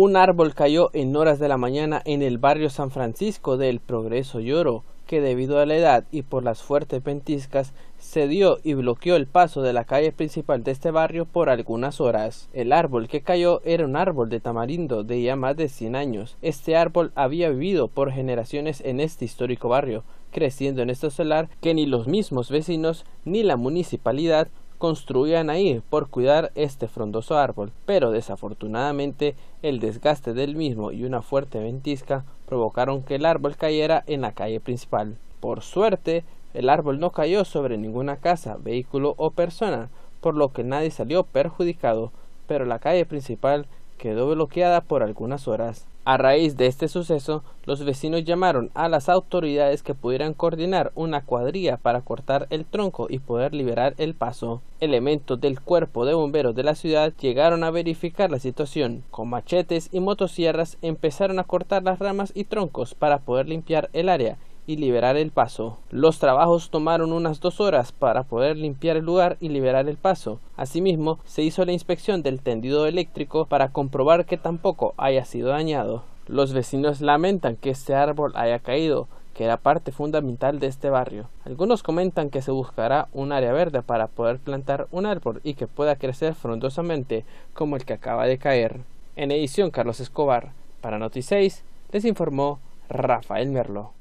Un árbol cayó en horas de la mañana en el barrio San Francisco del Progreso Lloro, que debido a la edad y por las fuertes ventiscas cedió y bloqueó el paso de la calle principal de este barrio por algunas horas. El árbol que cayó era un árbol de tamarindo de ya más de 100 años. Este árbol había vivido por generaciones en este histórico barrio, creciendo en este solar que ni los mismos vecinos ni la municipalidad construían ahí por cuidar este frondoso árbol, pero desafortunadamente el desgaste del mismo y una fuerte ventisca provocaron que el árbol cayera en la calle principal. Por suerte, el árbol no cayó sobre ninguna casa, vehículo o persona, por lo que nadie salió perjudicado, pero la calle principal quedó bloqueada por algunas horas. A raíz de este suceso, los vecinos llamaron a las autoridades que pudieran coordinar una cuadrilla para cortar el tronco y poder liberar el paso. Elementos del cuerpo de bomberos de la ciudad llegaron a verificar la situación. Con machetes y motosierras empezaron a cortar las ramas y troncos para poder limpiar el área y liberar el paso. Los trabajos tomaron unas dos horas para poder limpiar el lugar y liberar el paso. Asimismo, se hizo la inspección del tendido eléctrico para comprobar que tampoco haya sido dañado. Los vecinos lamentan que este árbol haya caído, que era parte fundamental de este barrio. Algunos comentan que se buscará un área verde para poder plantar un árbol y que pueda crecer frondosamente como el que acaba de caer. En edición Carlos Escobar, para Noti6, les informó Rafael Merlo.